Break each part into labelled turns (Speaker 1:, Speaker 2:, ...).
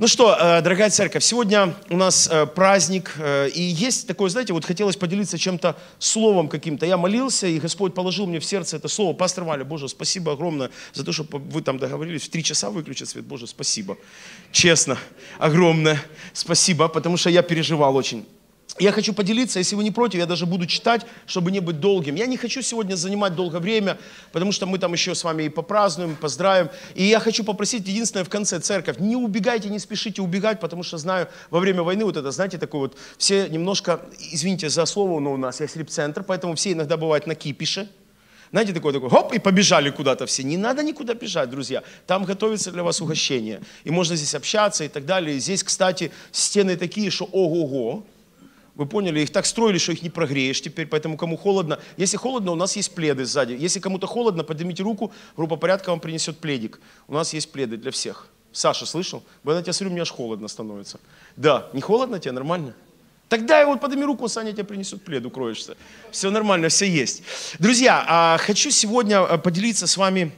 Speaker 1: Ну что, э, дорогая церковь, сегодня у нас э, праздник, э, и есть такое, знаете, вот хотелось поделиться чем-то словом каким-то. Я молился, и Господь положил мне в сердце это слово. Пастор Валя, Боже, спасибо огромное за то, что вы там договорились в три часа выключить свет. Боже, спасибо. Честно, огромное спасибо, потому что я переживал очень. Я хочу поделиться, если вы не против, я даже буду читать, чтобы не быть долгим. Я не хочу сегодня занимать долгое время, потому что мы там еще с вами и попразднуем, поздравим. И я хочу попросить единственное в конце церковь, не убегайте, не спешите убегать, потому что знаю, во время войны вот это, знаете, такой вот, все немножко, извините за слово, но у нас есть репцентр, поэтому все иногда бывают на кипише. Знаете, такой, такой, хоп, и побежали куда-то все. Не надо никуда бежать, друзья. Там готовится для вас угощение. И можно здесь общаться и так далее. И здесь, кстати, стены такие, что ого-го. Вы поняли, их так строили, что их не прогреешь теперь, поэтому кому холодно. Если холодно, у нас есть пледы сзади. Если кому-то холодно, поднимите руку, группа порядка вам принесет пледик. У нас есть пледы для всех. Саша, слышал? Вы на тебя смотрю, мне аж холодно становится. Да, не холодно тебе, нормально? Тогда вот подними руку, Саня тебе принесет плед, укроешься. Все нормально, все есть. Друзья, а, хочу сегодня а, поделиться с вами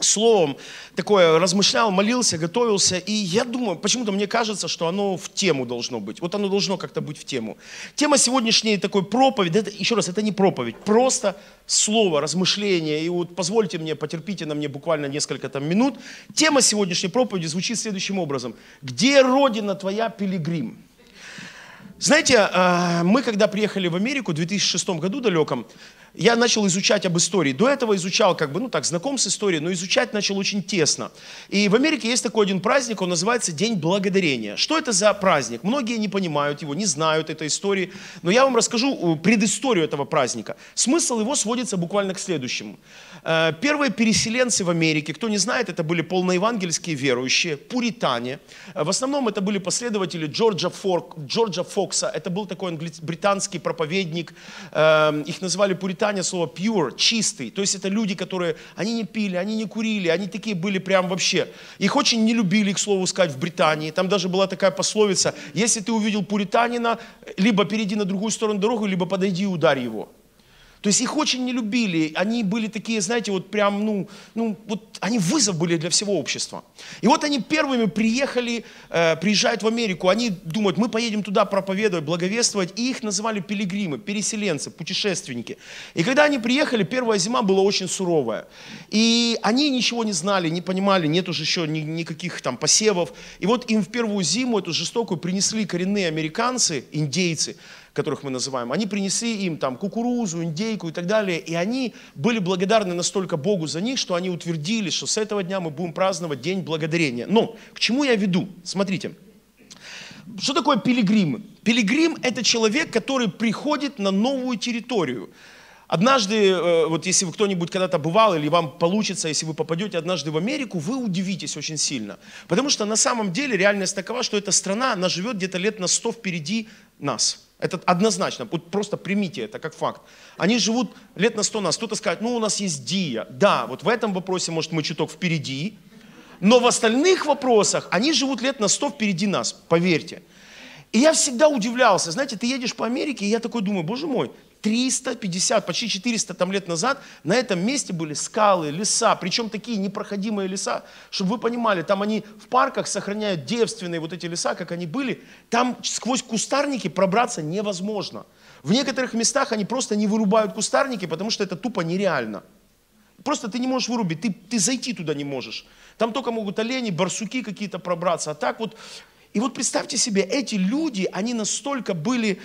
Speaker 1: словом такое размышлял, молился, готовился, и я думаю, почему-то мне кажется, что оно в тему должно быть. Вот оно должно как-то быть в тему. Тема сегодняшней такой проповеди, это, еще раз, это не проповедь, просто слово, размышление. И вот позвольте мне, потерпите на мне буквально несколько там минут. Тема сегодняшней проповеди звучит следующим образом. Где Родина твоя, пилигрим? Знаете, а, мы когда приехали в Америку в 2006 году далеком, я начал изучать об истории. До этого изучал, как бы, ну так, знаком с историей, но изучать начал очень тесно. И в Америке есть такой один праздник, он называется День Благодарения. Что это за праздник? Многие не понимают его, не знают этой истории, но я вам расскажу э, предысторию этого праздника. Смысл его сводится буквально к следующему. Э, первые переселенцы в Америке, кто не знает, это были полноевангельские верующие, пуритане. Э, в основном это были последователи Джорджа, Форк, Джорджа Фокса, это был такой британский проповедник, их называли пуритане Британия слово pure, чистый. То есть это люди, которые, они не пили, они не курили, они такие были прям вообще. Их очень не любили, к слову сказать, в Британии. Там даже была такая пословица, если ты увидел пуританина, либо перейди на другую сторону дорогу, либо подойди и ударь его. То есть их очень не любили, они были такие, знаете, вот прям, ну, ну вот они вызов были для всего общества. И вот они первыми приехали, э, приезжают в Америку, они думают, мы поедем туда проповедовать, благовествовать, и их называли пилигримы, переселенцы, путешественники. И когда они приехали, первая зима была очень суровая. И они ничего не знали, не понимали, нет уже еще ни, никаких там посевов. И вот им в первую зиму эту жестокую принесли коренные американцы, индейцы, которых мы называем, они принесли им там кукурузу, индейку и так далее, и они были благодарны настолько Богу за них, что они утвердили, что с этого дня мы будем праздновать День Благодарения. Но к чему я веду? Смотрите, что такое пилигрим? Пилигрим – это человек, который приходит на новую территорию. Однажды, э, вот если вы кто-нибудь когда-то бывал, или вам получится, если вы попадете однажды в Америку, вы удивитесь очень сильно. Потому что на самом деле реальность такова, что эта страна, она живет где-то лет на 100 впереди нас. Это однозначно, вот просто примите это как факт. Они живут лет на сто нас. Кто-то скажет, ну у нас есть Дия. Да, вот в этом вопросе, может, мы чуток впереди, но в остальных вопросах они живут лет на сто впереди нас, поверьте. И я всегда удивлялся, знаете, ты едешь по Америке, и я такой думаю, боже мой, 350, почти 400 там лет назад на этом месте были скалы, леса, причем такие непроходимые леса, чтобы вы понимали, там они в парках сохраняют девственные вот эти леса, как они были, там сквозь кустарники пробраться невозможно. В некоторых местах они просто не вырубают кустарники, потому что это тупо нереально. Просто ты не можешь вырубить, ты, ты зайти туда не можешь. Там только могут олени, барсуки какие-то пробраться. А так вот и вот представьте себе, эти люди, они настолько были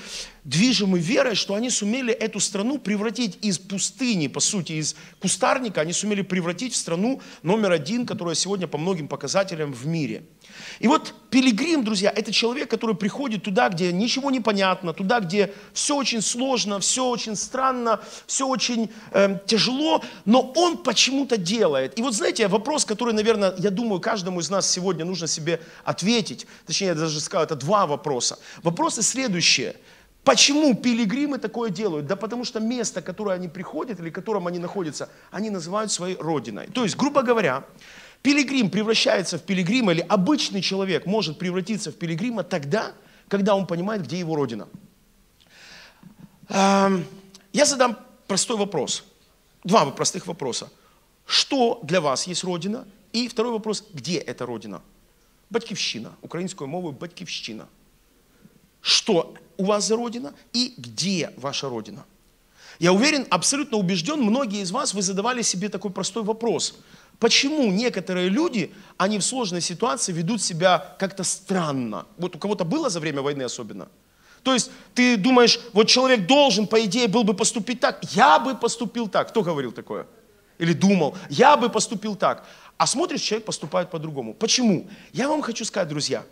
Speaker 1: движимы верой, что они сумели эту страну превратить из пустыни, по сути, из кустарника, они сумели превратить в страну номер один, которая сегодня по многим показателям в мире – и вот пилигрим, друзья, это человек, который приходит туда, где ничего не понятно, туда, где все очень сложно, все очень странно, все очень э, тяжело, но он почему-то делает. И вот знаете, вопрос, который, наверное, я думаю, каждому из нас сегодня нужно себе ответить, точнее, я даже сказал, это два вопроса. Вопросы следующие. Почему пилигримы такое делают? Да потому что место, которое они приходят или в котором они находятся, они называют своей родиной. То есть, грубо говоря, Пилигрим превращается в пилигрима, или обычный человек может превратиться в пилигрима тогда, когда он понимает, где его родина. Эм, я задам простой вопрос. Два простых вопроса. Что для вас есть родина? И второй вопрос, где эта родина? Батьківщина, українською мовою батьківщина. Что у вас за родина и где ваша родина? Я уверен, абсолютно убежден, многие из вас, вы задавали себе такой простой вопрос. Почему некоторые люди, они в сложной ситуации ведут себя как-то странно? Вот у кого-то было за время войны особенно? То есть ты думаешь, вот человек должен, по идее, был бы поступить так. Я бы поступил так. Кто говорил такое? Или думал, я бы поступил так. А смотришь, человек поступает по-другому. Почему? Я вам хочу сказать, друзья,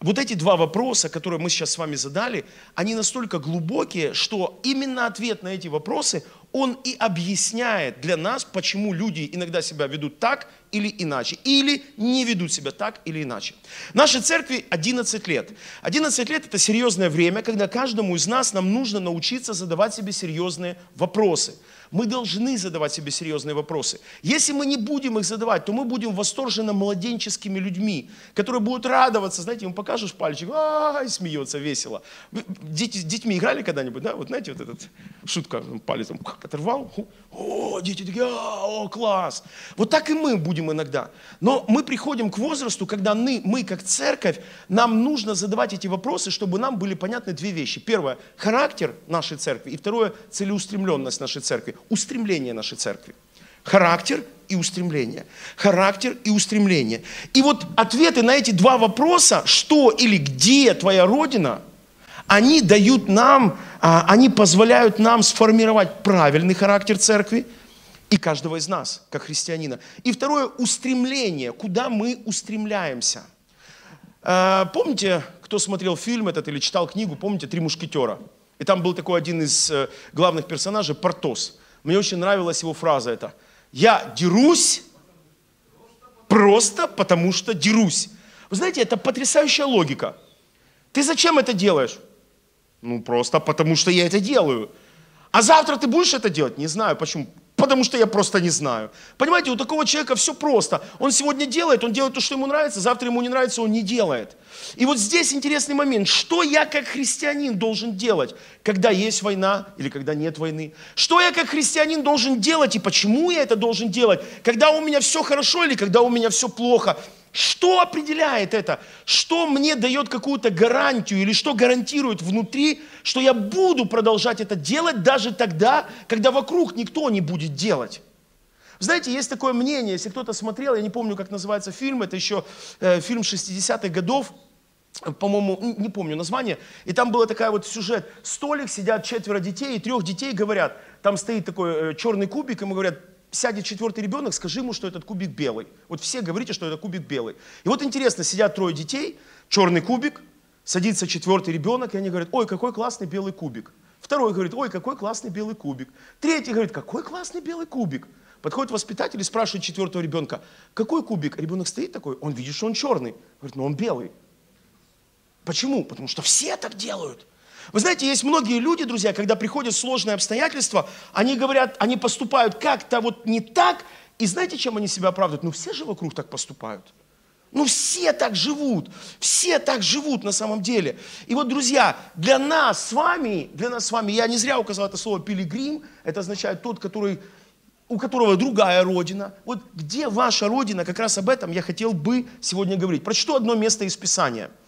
Speaker 1: вот эти два вопроса, которые мы сейчас с вами задали, они настолько глубокие, что именно ответ на эти вопросы, он и объясняет для нас, почему люди иногда себя ведут так или иначе, или не ведут себя так или иначе. Нашей церкви 11 лет. 11 лет это серьезное время, когда каждому из нас нам нужно научиться задавать себе серьезные вопросы. Мы должны задавать себе серьезные вопросы. Если мы не будем их задавать, то мы будем восторженно младенческими людьми, которые будут радоваться, знаете, ему покажешь пальчик, а, и смеется весело. Дети, с детьми играли когда-нибудь, да? Вот знаете, вот этот шутка, палец там, оторвал, о, дети такие, «А, о, класс. Вот так и мы будем иногда. Но мы приходим к возрасту, когда мы, мы как церковь, нам нужно задавать эти вопросы, чтобы нам были понятны две вещи. Первое, характер нашей церкви, и второе, целеустремленность нашей церкви, устремление нашей церкви. Характер и устремление. Характер и устремление. И вот ответы на эти два вопроса, что или где твоя родина, они дают нам, а, они позволяют нам сформировать правильный характер церкви и каждого из нас, как христианина. И второе, устремление, куда мы устремляемся. А, помните, кто смотрел фильм этот или читал книгу, помните «Три мушкетера»? И там был такой один из э, главных персонажей, Портос. Мне очень нравилась его фраза эта. «Я дерусь просто потому, что дерусь». Вы знаете, это потрясающая логика. Ты зачем это делаешь? Ну, просто потому, что я это делаю. А завтра ты будешь это делать? Не знаю, почему. Потому что я просто не знаю. Понимаете, у такого человека все просто. Он сегодня делает, он делает то, что ему нравится, завтра ему не нравится, он не делает. И вот здесь интересный момент. Что я как христианин должен делать, когда есть война или когда нет войны? Что я как христианин должен делать и почему я это должен делать? Когда у меня все хорошо или когда у меня все плохо? Что определяет это? Что мне дает какую-то гарантию или что гарантирует внутри, что я буду продолжать это делать даже тогда, когда вокруг никто не будет делать? Знаете, есть такое мнение, если кто-то смотрел, я не помню, как называется фильм, это еще э, фильм 60-х годов, по-моему, не помню название, и там была такая вот сюжет, столик, сидят четверо детей, и трех детей говорят, там стоит такой э, черный кубик, ему говорят, сядет четвертый ребенок, скажи ему, что этот кубик белый. Вот все говорите, что это кубик белый. И вот интересно, сидят трое детей, черный кубик, садится четвертый ребенок, и они говорят, ой, какой классный белый кубик. Второй говорит, ой, какой классный белый кубик. Третий говорит, какой классный белый кубик. Подходит воспитатель и спрашивает четвертого ребенка, какой кубик? Ребенок стоит такой, он видит, что он черный. Говорит, ну он белый. Почему? Потому что все так делают. Вы знаете, есть многие люди, друзья, когда приходят сложные обстоятельства, они говорят, они поступают как-то вот не так, и знаете, чем они себя оправдывают? Ну, все же вокруг так поступают. Ну, все так живут, все так живут на самом деле. И вот, друзья, для нас с вами, для нас с вами, я не зря указал это слово пилигрим, это означает тот, который, у которого другая родина. Вот где ваша родина, как раз об этом я хотел бы сегодня говорить. Прочту одно место из Писания –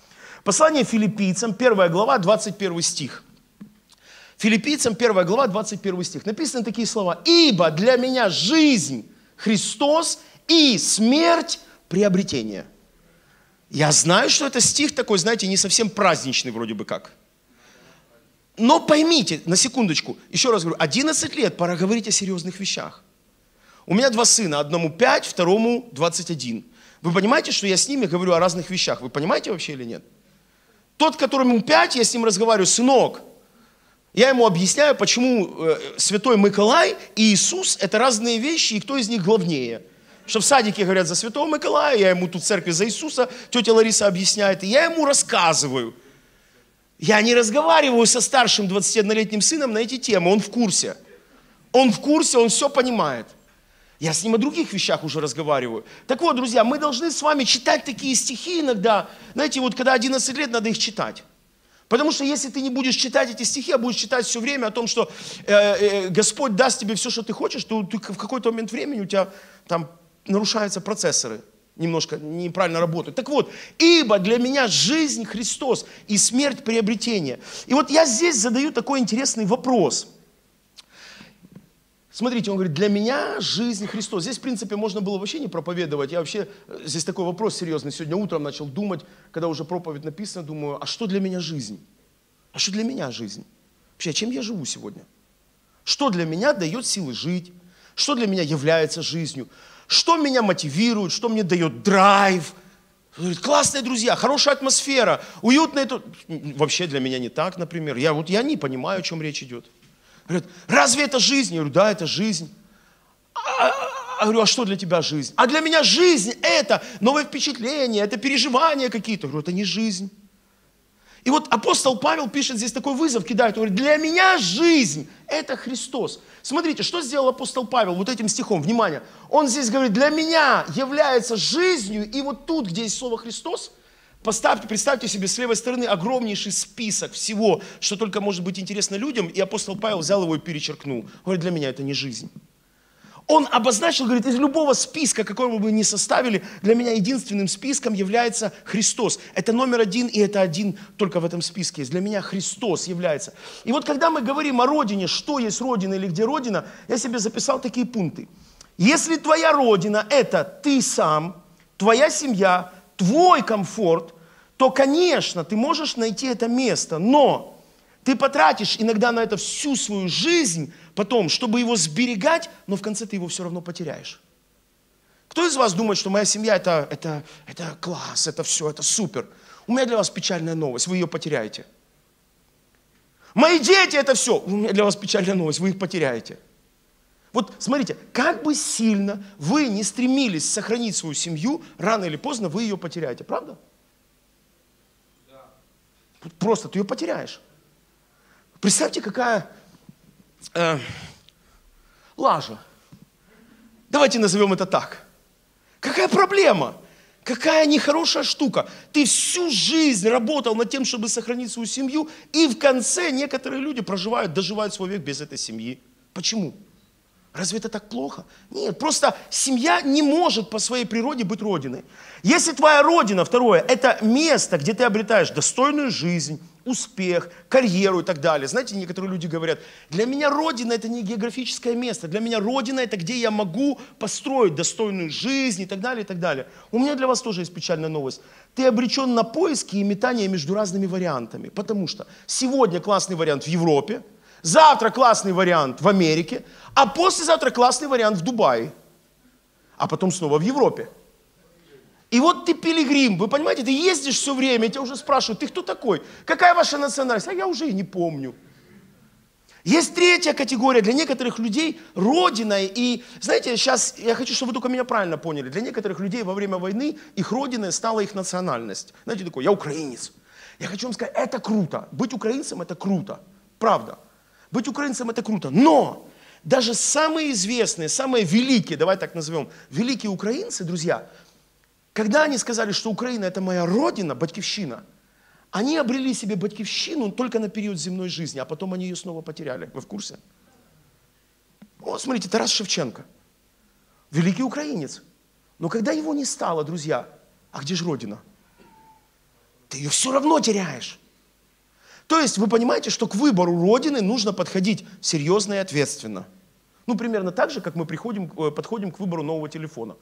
Speaker 1: Послание филиппийцам, 1 глава, 21 стих. Филиппийцам, 1 глава, 21 стих. Написаны такие слова. «Ибо для меня жизнь Христос и смерть приобретение». Я знаю, что это стих такой, знаете, не совсем праздничный вроде бы как. Но поймите, на секундочку, еще раз говорю, 11 лет, пора говорить о серьезных вещах. У меня два сына, одному 5, второму 21. Вы понимаете, что я с ними говорю о разных вещах? Вы понимаете вообще или нет? Тот, которому пять, я с ним разговариваю, сынок, я ему объясняю, почему э, святой Миколай и Иисус – это разные вещи, и кто из них главнее. Что в садике говорят за святого Миколая, я ему тут в церкви за Иисуса, тетя Лариса объясняет, и я ему рассказываю. Я не разговариваю со старшим 21-летним сыном на эти темы, он в курсе. Он в курсе, он все понимает. Я с ним о других вещах уже разговариваю. Так вот, друзья, мы должны с вами читать такие стихи иногда. Знаете, вот когда 11 лет, надо их читать. Потому что если ты не будешь читать эти стихи, а будешь читать все время о том, что э, э, Господь даст тебе все, что ты хочешь, то ты в какой-то момент времени у тебя там нарушаются процессоры. немножко неправильно работают. Так вот, ибо для меня жизнь Христос и смерть приобретение. И вот я здесь задаю такой интересный вопрос. Смотрите, он говорит, для меня жизнь Христос. Здесь, в принципе, можно было вообще не проповедовать. Я вообще, э, здесь такой вопрос серьезный. Сегодня утром начал думать, когда уже проповедь написана, думаю, а что для меня жизнь? А что для меня жизнь? Вообще, чем я живу сегодня? Что для меня дает силы жить? Что для меня является жизнью? Что меня мотивирует? Что мне дает драйв? Говорит, классные друзья, хорошая атмосфера, уютно это. Вообще для меня не так, например. Я вот я не понимаю, о чем речь идет. Говорит, разве это жизнь? Я говорю, да, это жизнь. А, а, а, говорю, а что для тебя жизнь? А для меня жизнь это новые впечатления, это переживания какие-то. Я говорю, это не жизнь. И вот апостол Павел пишет здесь такой вызов, кидает, говорит, для меня жизнь – это Христос. Смотрите, что сделал апостол Павел вот этим стихом, внимание. Он здесь говорит, для меня является жизнью, и вот тут, где есть слово Христос, поставьте, представьте себе с левой стороны огромнейший список всего, что только может быть интересно людям, и апостол Павел взял его и перечеркнул. Говорит, для меня это не жизнь он обозначил, говорит, из любого списка, какой бы вы ни составили, для меня единственным списком является Христос. Это номер один, и это один только в этом списке есть. Для меня Христос является. И вот когда мы говорим о родине, что есть родина или где родина, я себе записал такие пункты. Если твоя родина – это ты сам, твоя семья, твой комфорт, то, конечно, ты можешь найти это место, но ты потратишь иногда на это всю свою жизнь потом, чтобы его сберегать, но в конце ты его все равно потеряешь. Кто из вас думает, что моя семья это, это, это класс, это все, это супер? У меня для вас печальная новость, вы ее потеряете. Мои дети это все, у меня для вас печальная новость, вы их потеряете. Вот смотрите, как бы сильно вы не стремились сохранить свою семью, рано или поздно вы ее потеряете, правда? Да. Просто ты ее потеряешь. Представьте, какая э, лажа. Давайте назовем это так. Какая проблема? Какая нехорошая штука. Ты всю жизнь работал над тем, чтобы сохранить свою семью, и в конце некоторые люди проживают, доживают свой век без этой семьи. Почему? Разве это так плохо? Нет, просто семья не может по своей природе быть родиной. Если твоя родина, второе, это место, где ты обретаешь достойную жизнь, успех, карьеру и так далее. Знаете, некоторые люди говорят, для меня родина это не географическое место, для меня родина это где я могу построить достойную жизнь и так далее, и так далее. У меня для вас тоже есть печальная новость. Ты обречен на поиски и метания между разными вариантами, потому что сегодня классный вариант в Европе, завтра классный вариант в Америке, а послезавтра классный вариант в Дубае, а потом снова в Европе. И вот ты пилигрим, вы понимаете, ты ездишь все время, тебя уже спрашивают, ты кто такой? Какая ваша национальность? А я уже и не помню. Есть третья категория для некоторых людей родина. И знаете, сейчас я хочу, чтобы вы только меня правильно поняли. Для некоторых людей во время войны их родиной стала их национальность. Знаете, такой, я украинец. Я хочу вам сказать, это круто. Быть украинцем это круто. Правда. Быть украинцем это круто. Но даже самые известные, самые великие, давай так назовем, великие украинцы, друзья, когда они сказали, что Украина это моя родина, батькивщина, они обрели себе батькивщину только на период земной жизни, а потом они ее снова потеряли. Вы в курсе? Вот, смотрите, Тарас Шевченко, великий украинец. Но когда его не стало, друзья, а где же родина? Ты ее все равно теряешь. То есть вы понимаете, что к выбору Родины нужно подходить серьезно и ответственно. Ну, примерно так же, как мы приходим, э, подходим к выбору нового телефона.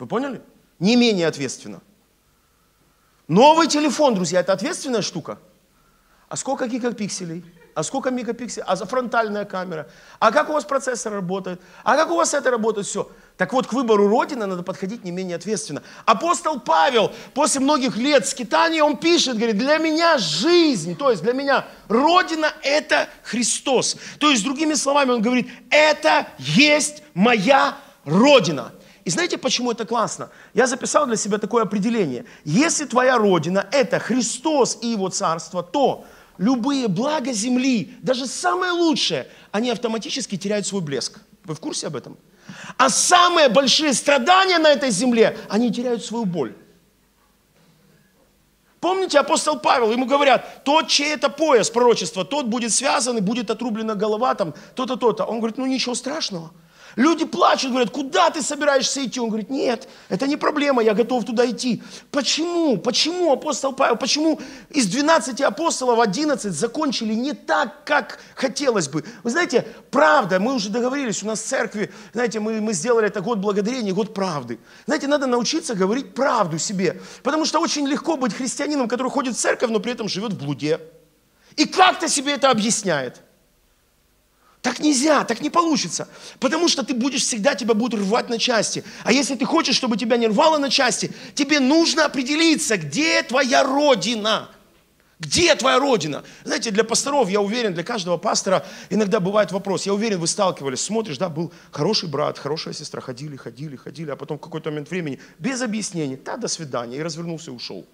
Speaker 1: Вы поняли? Не менее ответственно. Новый телефон, друзья, это ответственная штука. А сколько гигапикселей? а сколько мегапикселей, а за фронтальная камера, а как у вас процессор работает, а как у вас это работает, все. Так вот, к выбору Родины надо подходить не менее ответственно. Апостол Павел после многих лет скитания, он пишет, говорит, для меня жизнь, то есть для меня Родина – это Христос. То есть, другими словами, он говорит, это есть моя Родина. И знаете, почему это классно? Я записал для себя такое определение. Если твоя Родина – это Христос и Его Царство, то любые блага земли, даже самые лучшие, они автоматически теряют свой блеск. Вы в курсе об этом? А самые большие страдания на этой земле, они теряют свою боль. Помните, апостол Павел, ему говорят, тот, чей это пояс пророчества, тот будет связан и будет отрублена голова, там, то-то, то-то. Он говорит, ну ничего страшного. Люди плачут, говорят, куда ты собираешься идти? Он говорит, нет, это не проблема, я готов туда идти. Почему? Почему апостол Павел, почему из 12 апостолов 11 закончили не так, как хотелось бы? Вы знаете, правда, мы уже договорились, у нас в церкви, знаете, мы, мы сделали это год благодарения, год правды. Знаете, надо научиться говорить правду себе, потому что очень легко быть христианином, который ходит в церковь, но при этом живет в блуде. И как-то себе это объясняет. Так нельзя, так не получится. Потому что ты будешь всегда, тебя будут рвать на части. А если ты хочешь, чтобы тебя не рвало на части, тебе нужно определиться, где твоя родина. Где твоя родина? Знаете, для пасторов, я уверен, для каждого пастора иногда бывает вопрос. Я уверен, вы сталкивались, смотришь, да, был хороший брат, хорошая сестра, ходили, ходили, ходили, а потом в какой-то момент времени, без объяснений, да, до свидания, и развернулся и ушел.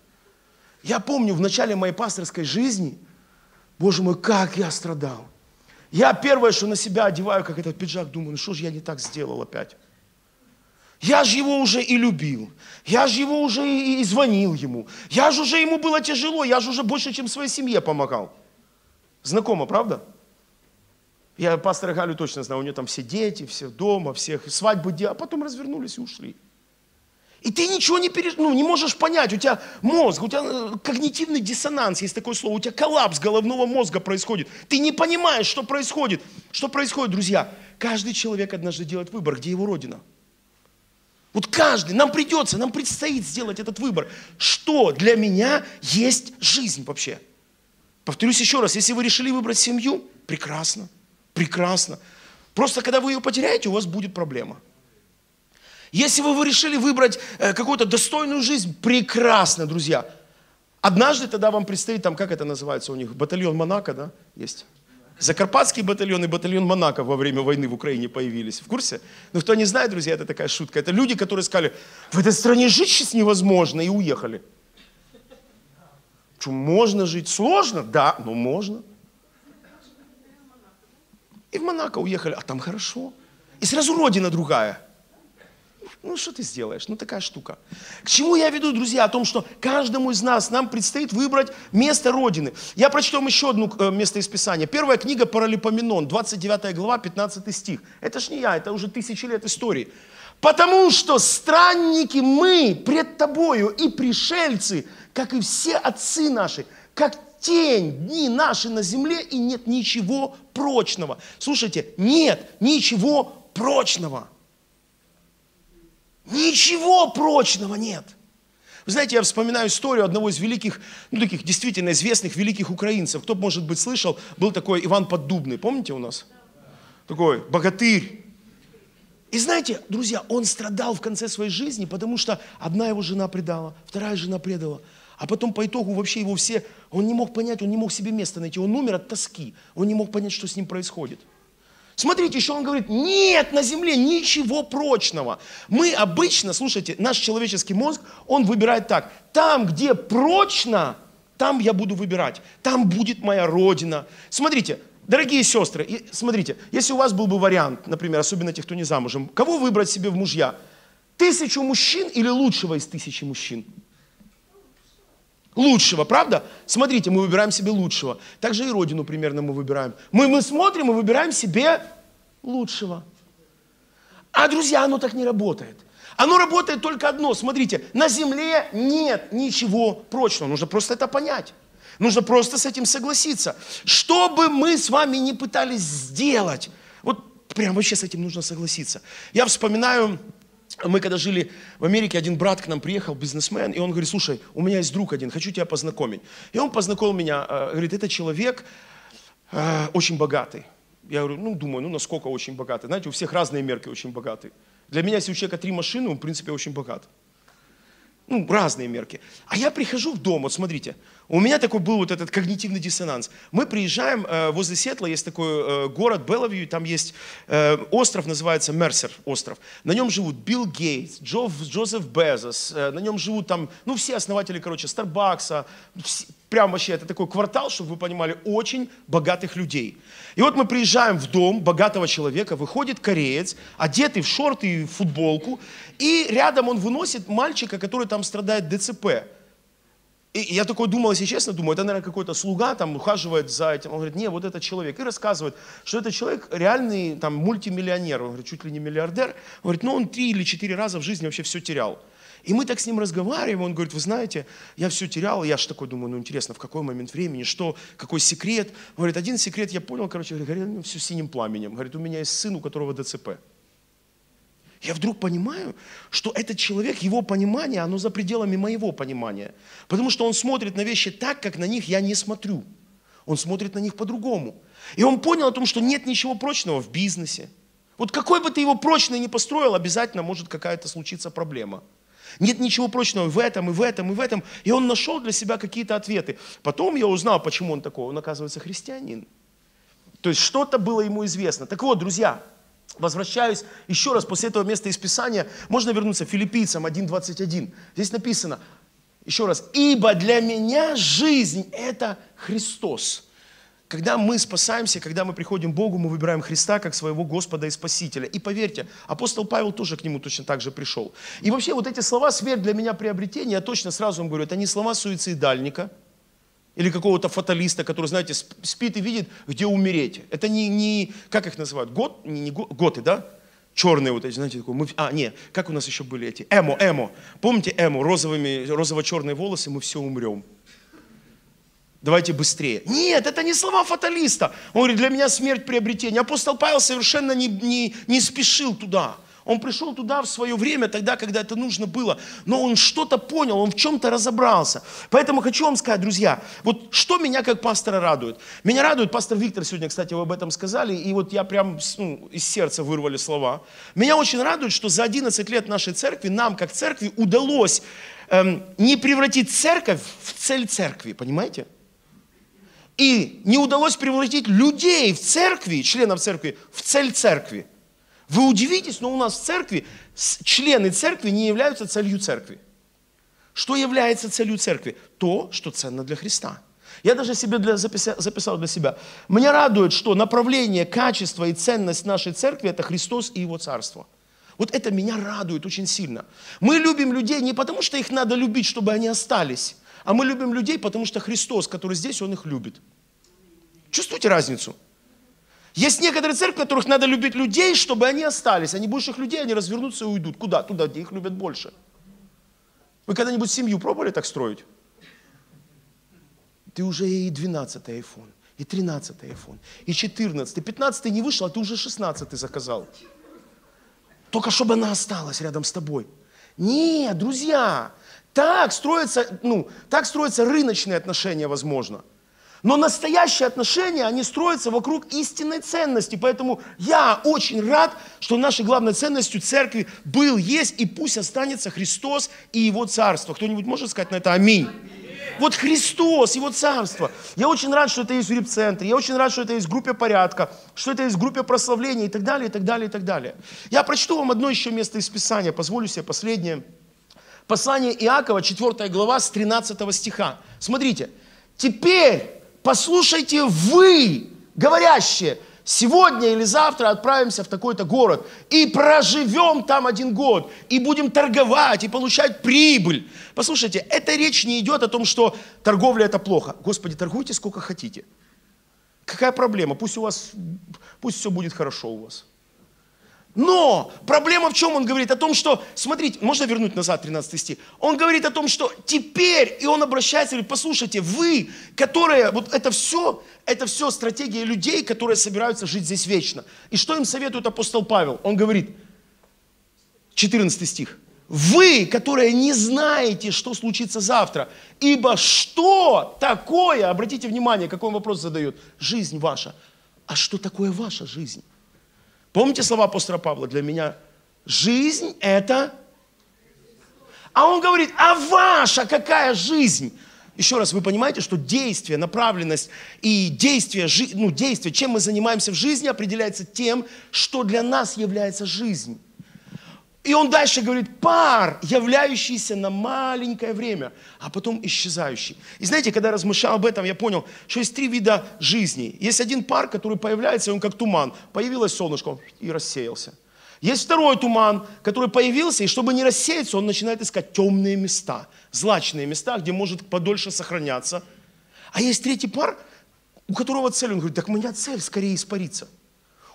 Speaker 1: Я помню, в начале моей пасторской жизни, Боже мой, как я страдал. Я первое, что на себя одеваю, как этот пиджак, думаю, ну что же я не так сделал опять? Я же его уже и любил. Я же его уже и, звонил ему. Я же уже ему было тяжело. Я же уже больше, чем своей семье помогал. Знакомо, правда? Я пастора Галю точно знаю. У нее там все дети, все дома, всех свадьбы делали. А потом развернулись и ушли. И ты ничего не, переш... ну, не можешь понять, у тебя мозг, у тебя э, когнитивный диссонанс, есть такое слово, у тебя коллапс головного мозга происходит. Ты не понимаешь, что происходит. Что происходит, друзья? Каждый человек однажды делает выбор, где его родина. Вот каждый, нам придется, нам предстоит сделать этот выбор. Что для меня есть жизнь вообще? Повторюсь еще раз, если вы решили выбрать семью, прекрасно, прекрасно. Просто когда вы ее потеряете, у вас будет проблема – если вы, решили выбрать э, какую-то достойную жизнь, прекрасно, друзья. Однажды тогда вам предстоит, там, как это называется у них, батальон Монако, да, есть? Закарпатский батальон и батальон Монако во время войны в Украине появились. В курсе? Ну, кто не знает, друзья, это такая шутка. Это люди, которые сказали, в этой стране жить сейчас невозможно, и уехали. Что, можно жить? Сложно? Да, но можно. И в Монако уехали, а там хорошо. И сразу родина другая – ну, что ты сделаешь? Ну, такая штука. К чему я веду, друзья? О том, что каждому из нас нам предстоит выбрать место Родины. Я прочту вам еще одно э, место из Писания. Первая книга Паралипоменон, 29 глава, 15 стих. Это ж не я, это уже тысячи лет истории. Потому что странники мы пред тобою и пришельцы, как и все отцы наши, как тень дни наши на земле, и нет ничего прочного. Слушайте, нет ничего прочного. Ничего прочного нет. Вы знаете, я вспоминаю историю одного из великих, ну таких действительно известных великих украинцев. Кто, может быть, слышал, был такой Иван Поддубный, помните у нас? Такой богатырь. И знаете, друзья, он страдал в конце своей жизни, потому что одна его жена предала, вторая жена предала. А потом по итогу вообще его все, он не мог понять, он не мог себе места найти, он умер от тоски, он не мог понять, что с ним происходит. Смотрите, еще он говорит, нет на земле ничего прочного. Мы обычно, слушайте, наш человеческий мозг, он выбирает так. Там, где прочно, там я буду выбирать. Там будет моя родина. Смотрите, дорогие сестры, смотрите, если у вас был бы вариант, например, особенно тех, кто не замужем, кого выбрать себе в мужья? Тысячу мужчин или лучшего из тысячи мужчин? Лучшего, правда? Смотрите, мы выбираем себе лучшего. Также и родину примерно мы выбираем. Мы, мы смотрим и выбираем себе лучшего. А, друзья, оно так не работает. Оно работает только одно. Смотрите, на земле нет ничего прочного. Нужно просто это понять. Нужно просто с этим согласиться. Что бы мы с вами не пытались сделать, вот прям вообще с этим нужно согласиться. Я вспоминаю мы когда жили в Америке, один брат к нам приехал, бизнесмен, и он говорит, слушай, у меня есть друг один, хочу тебя познакомить. И он познакомил меня, э, говорит, это человек э, очень богатый. Я говорю, ну, думаю, ну, насколько очень богатый. Знаете, у всех разные мерки очень богатые. Для меня, если у человека три машины, он, в принципе, очень богат. Ну, разные мерки. А я прихожу в дом, вот смотрите, у меня такой был вот этот когнитивный диссонанс. Мы приезжаем, э, возле Сетла есть такой э, город Беллавью, там есть э, остров, называется Мерсер остров. На нем живут Билл Гейтс, Джо, Джозеф Безос, э, на нем живут там, ну, все основатели, короче, Старбакса, прям вообще это такой квартал, чтобы вы понимали, очень богатых людей. И вот мы приезжаем в дом богатого человека, выходит кореец, одетый в шорты и в футболку, и рядом он выносит мальчика, который там страдает ДЦП. И я такой думал, если честно, думаю, это, наверное, какой-то слуга там ухаживает за этим. Он говорит, не, вот этот человек. И рассказывает, что этот человек реальный там мультимиллионер, он говорит, чуть ли не миллиардер. Он говорит, ну он три или четыре раза в жизни вообще все терял. И мы так с ним разговариваем, он говорит, вы знаете, я все терял, я же такой думаю, ну интересно, в какой момент времени, что, какой секрет. Он говорит, один секрет я понял, короче, говорит, ну, все синим пламенем. Говорит, у меня есть сын, у которого ДЦП. Я вдруг понимаю, что этот человек, его понимание, оно за пределами моего понимания. Потому что он смотрит на вещи так, как на них я не смотрю. Он смотрит на них по-другому. И он понял о том, что нет ничего прочного в бизнесе. Вот какой бы ты его прочный не построил, обязательно может какая-то случиться проблема. Нет ничего прочного в этом, и в этом, и в этом. И он нашел для себя какие-то ответы. Потом я узнал, почему он такой. Он, оказывается, христианин. То есть что-то было ему известно. Так вот, друзья, Возвращаюсь еще раз после этого места из Писания. Можно вернуться филиппийцам 1.21. Здесь написано, еще раз, «Ибо для меня жизнь – это Христос». Когда мы спасаемся, когда мы приходим к Богу, мы выбираем Христа как своего Господа и Спасителя. И поверьте, апостол Павел тоже к нему точно так же пришел. И вообще вот эти слова «смерть для меня приобретение», я точно сразу вам говорю, это не слова суицидальника – или какого-то фаталиста, который, знаете, спит и видит, где умереть. Это не, не как их называют, год, не, не год, готы, да? Черные вот эти, знаете, такой, мы, а, не, как у нас еще были эти, эмо, эмо. Помните эмо, розовыми, розово-черные волосы, мы все умрем. Давайте быстрее. Нет, это не слова фаталиста. Он говорит, для меня смерть приобретение. Апостол Павел совершенно не, не, не спешил туда. Он пришел туда в свое время, тогда, когда это нужно было. Но он что-то понял, он в чем-то разобрался. Поэтому хочу вам сказать, друзья, вот что меня как пастора радует. Меня радует, пастор Виктор сегодня, кстати, вы об этом сказали, и вот я прям ну, из сердца вырвали слова. Меня очень радует, что за 11 лет нашей церкви, нам как церкви удалось эм, не превратить церковь в цель церкви, понимаете? И не удалось превратить людей в церкви, членов церкви, в цель церкви. Вы удивитесь, но у нас в церкви члены церкви не являются целью церкви. Что является целью церкви? То, что ценно для Христа. Я даже себе для, записал, записал для себя. Меня радует, что направление, качество и ценность нашей церкви – это Христос и Его Царство. Вот это меня радует очень сильно. Мы любим людей не потому, что их надо любить, чтобы они остались, а мы любим людей, потому что Христос, который здесь, Он их любит. Чувствуете разницу? Есть некоторые церкви, которых надо любить людей, чтобы они остались. Они больше их людей, они развернутся и уйдут. Куда? Туда, где их любят больше. Вы когда-нибудь семью пробовали так строить? Ты уже и 12 iPhone, и 13 iPhone, и 14, и 15 не вышел, а ты уже 16 заказал. Только чтобы она осталась рядом с тобой. Нет, друзья, так строятся, ну, так строятся рыночные отношения, возможно. Но настоящие отношения, они строятся вокруг истинной ценности. Поэтому я очень рад, что нашей главной ценностью церкви был, есть и пусть останется Христос и Его Царство. Кто-нибудь может сказать на это аминь? Вот Христос, Его Царство. Я очень рад, что это есть в рип-центре. Я очень рад, что это есть в группе порядка, что это есть в группе прославления и так далее, и так далее, и так далее. Я прочту вам одно еще место из Писания, позволю себе последнее. Послание Иакова, 4 глава, с 13 стиха. Смотрите. «Теперь послушайте вы, говорящие, сегодня или завтра отправимся в такой-то город и проживем там один год, и будем торговать, и получать прибыль. Послушайте, эта речь не идет о том, что торговля это плохо. Господи, торгуйте сколько хотите. Какая проблема? Пусть у вас, пусть все будет хорошо у вас. Но проблема в чем? Он говорит о том, что, смотрите, можно вернуть назад 13 стих. Он говорит о том, что теперь, и он обращается, говорит, послушайте, вы, которые, вот это все, это все стратегия людей, которые собираются жить здесь вечно. И что им советует апостол Павел? Он говорит, 14 стих. Вы, которые не знаете, что случится завтра, ибо что такое, обратите внимание, какой он вопрос задает, жизнь ваша. А что такое ваша жизнь? Помните слова апостола Павла? Для меня жизнь это... А он говорит, а ваша какая жизнь? Еще раз, вы понимаете, что действие, направленность и действие, ну, действие, чем мы занимаемся в жизни, определяется тем, что для нас является жизнь. И он дальше говорит, пар, являющийся на маленькое время, а потом исчезающий. И знаете, когда я размышлял об этом, я понял, что есть три вида жизни. Есть один пар, который появляется, и он как туман. Появилось солнышко и рассеялся. Есть второй туман, который появился, и чтобы не рассеяться, он начинает искать темные места, злачные места, где может подольше сохраняться. А есть третий пар, у которого цель, он говорит, так у меня цель скорее испариться.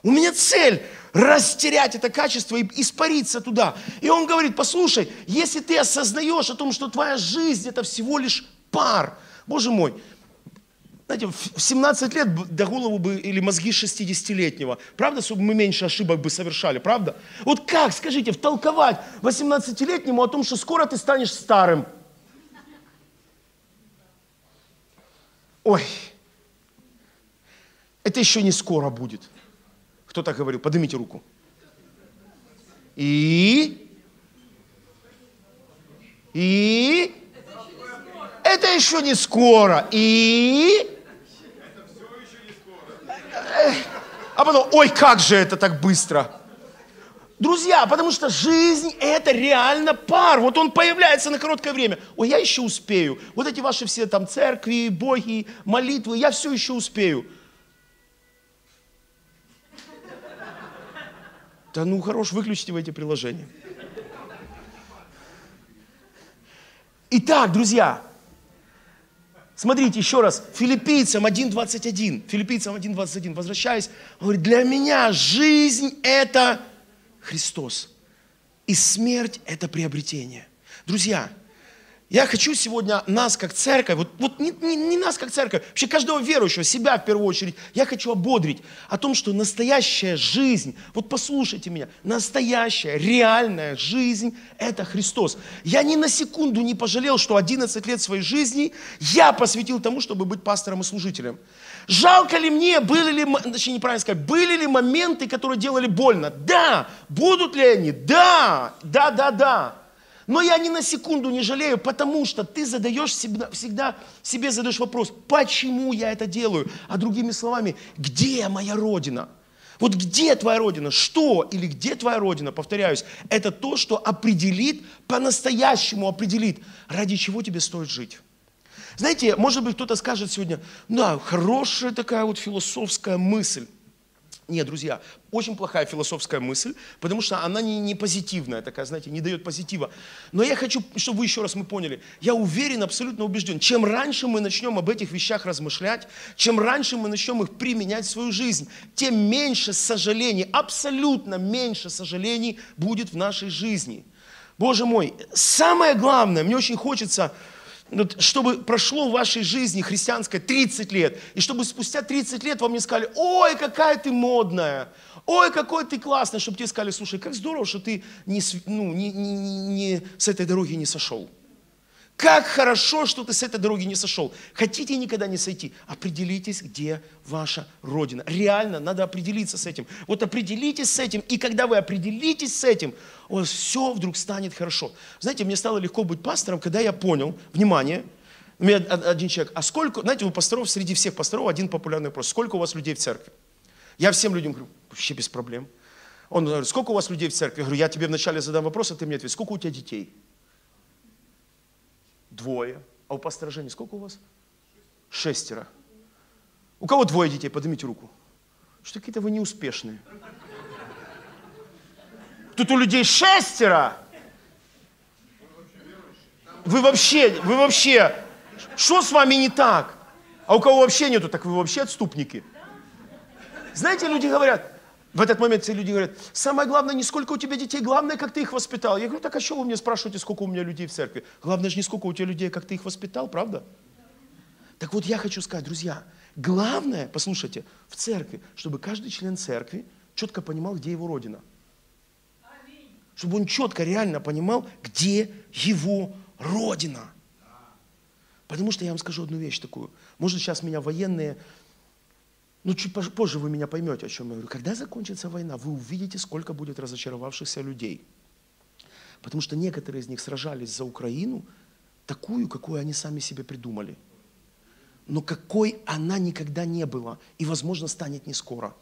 Speaker 1: У меня цель растерять это качество и испариться туда. И он говорит, послушай, если ты осознаешь о том, что твоя жизнь это всего лишь пар, Боже мой, знаете, в 17 лет до голову бы или мозги 60-летнего. Правда, чтобы мы меньше ошибок бы совершали, правда? Вот как, скажите, втолковать 18-летнему о том, что скоро ты станешь старым? Ой, это еще не скоро будет. Кто так говорил? Поднимите руку. И? И? Это еще не скоро. И? А потом, ой, как же это так быстро. Друзья, потому что жизнь это реально пар. Вот он появляется на короткое время. Ой, я еще успею. Вот эти ваши все там церкви, боги, молитвы, я все еще успею. Да ну хорош, выключите вы эти приложения. Итак, друзья, смотрите еще раз, филиппийцам 1.21, филиппийцам 1.21, возвращаясь, он говорит, для меня жизнь это Христос, и смерть это приобретение. Друзья, я хочу сегодня нас как церковь, вот, вот не, не, не нас как церковь, вообще каждого верующего, себя в первую очередь, я хочу ободрить о том, что настоящая жизнь, вот послушайте меня, настоящая, реальная жизнь – это Христос. Я ни на секунду не пожалел, что 11 лет своей жизни я посвятил тому, чтобы быть пастором и служителем. Жалко ли мне, были ли, точнее неправильно сказать, были ли моменты, которые делали больно? Да. Будут ли они? Да. Да, да, да. Но я ни на секунду не жалею, потому что ты задаешь всегда, всегда себе задаешь вопрос, почему я это делаю? А другими словами, где моя родина? Вот где твоя родина? Что или где твоя родина? Повторяюсь, это то, что определит, по-настоящему определит, ради чего тебе стоит жить. Знаете, может быть, кто-то скажет сегодня, да, хорошая такая вот философская мысль. Нет, друзья, очень плохая философская мысль, потому что она не, не позитивная такая, знаете, не дает позитива. Но я хочу, чтобы вы еще раз мы поняли, я уверен, абсолютно убежден, чем раньше мы начнем об этих вещах размышлять, чем раньше мы начнем их применять в свою жизнь, тем меньше сожалений, абсолютно меньше сожалений будет в нашей жизни. Боже мой, самое главное, мне очень хочется чтобы прошло в вашей жизни христианской 30 лет, и чтобы спустя 30 лет вам не сказали, ой, какая ты модная, ой, какой ты классный, чтобы тебе сказали, слушай, как здорово, что ты не, ну, не, не, не, с этой дороги не сошел. Как хорошо, что ты с этой дороги не сошел. Хотите никогда не сойти? Определитесь, где ваша Родина. Реально надо определиться с этим. Вот определитесь с этим, и когда вы определитесь с этим, у вас все вдруг станет хорошо. Знаете, мне стало легко быть пастором, когда я понял, внимание, у меня один человек, а сколько, знаете, у пасторов, среди всех пасторов один популярный вопрос, сколько у вас людей в церкви? Я всем людям говорю, вообще без проблем. Он говорит, сколько у вас людей в церкви? Я говорю, я тебе вначале задам вопрос, а ты мне ответишь, сколько у тебя детей? Двое. А у пастора Жени сколько у вас? Шестеро. У кого двое детей? Поднимите руку. Что какие-то вы неуспешные. Тут у людей шестеро. Вы вообще, вы вообще, что с вами не так? А у кого вообще нету, так вы вообще отступники. Знаете, люди говорят, в этот момент все люди говорят, самое главное не сколько у тебя детей, главное, как ты их воспитал. Я говорю, так а что вы мне спрашиваете, сколько у меня людей в церкви? Главное же не сколько у тебя людей, как ты их воспитал, правда? Так вот я хочу сказать, друзья, главное, послушайте, в церкви, чтобы каждый член церкви четко понимал, где его родина. Чтобы он четко, реально понимал, где его родина. Потому что я вам скажу одну вещь такую. Может, сейчас меня военные ну, чуть позже вы меня поймете, о чем я говорю. Когда закончится война, вы увидите, сколько будет разочаровавшихся людей. Потому что некоторые из них сражались за Украину, такую, какую они сами себе придумали. Но какой она никогда не была, и, возможно, станет не скоро.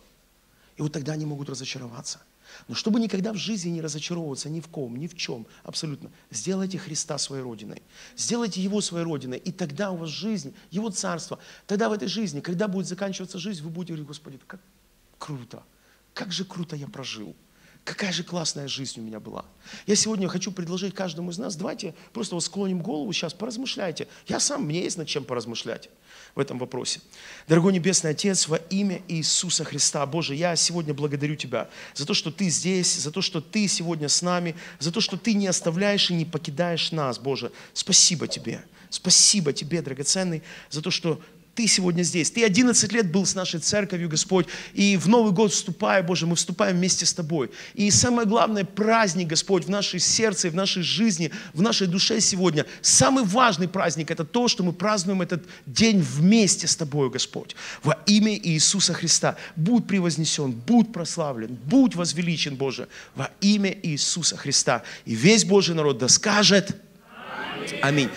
Speaker 1: И вот тогда они могут разочароваться. Но чтобы никогда в жизни не разочаровываться ни в ком, ни в чем, абсолютно, сделайте Христа своей Родиной. Сделайте Его своей Родиной, и тогда у вас жизнь, Его Царство. Тогда в этой жизни, когда будет заканчиваться жизнь, вы будете говорить, Господи, как круто, как же круто я прожил. Какая же классная жизнь у меня была. Я сегодня хочу предложить каждому из нас, давайте просто вот склоним голову сейчас, поразмышляйте. Я сам, мне есть над чем поразмышлять в этом вопросе. Дорогой Небесный Отец, во имя Иисуса Христа, Боже, я сегодня благодарю Тебя за то, что Ты здесь, за то, что Ты сегодня с нами, за то, что Ты не оставляешь и не покидаешь нас, Боже. Спасибо Тебе. Спасибо Тебе, драгоценный, за то, что ты сегодня здесь. Ты 11 лет был с нашей церковью, Господь, и в Новый год вступая, Боже, мы вступаем вместе с Тобой. И самое главное, праздник, Господь, в нашей сердце, в нашей жизни, в нашей душе сегодня. Самый важный праздник – это то, что мы празднуем этот день вместе с Тобой, Господь. Во имя Иисуса Христа. Будь превознесен, будь прославлен, будь возвеличен, Боже, во имя Иисуса Христа. И весь Божий народ да скажет Аминь.